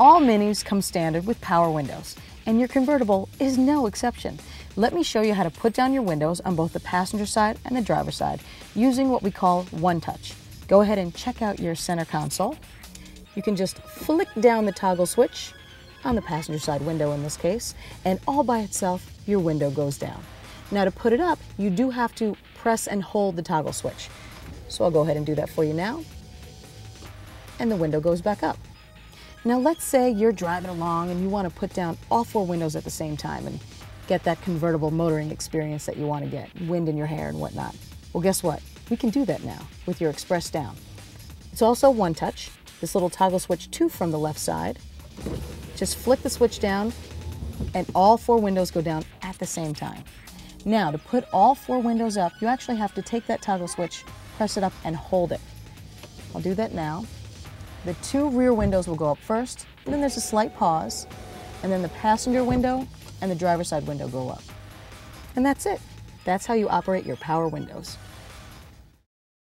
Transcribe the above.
All Minis come standard with power windows, and your convertible is no exception. Let me show you how to put down your windows on both the passenger side and the driver side using what we call One Touch. Go ahead and check out your center console. You can just flick down the toggle switch on the passenger side window in this case, and all by itself, your window goes down. Now to put it up, you do have to press and hold the toggle switch. So I'll go ahead and do that for you now. And the window goes back up. Now let's say you're driving along and you want to put down all four windows at the same time and get that convertible motoring experience that you want to get, wind in your hair and whatnot. Well, guess what? We can do that now with your express down. It's also one touch. This little toggle switch two from the left side. Just flick the switch down and all four windows go down at the same time. Now, to put all four windows up, you actually have to take that toggle switch, press it up, and hold it. I'll do that now. The two rear windows will go up first, and then there's a slight pause, and then the passenger window and the driver's side window go up. And that's it. That's how you operate your power windows.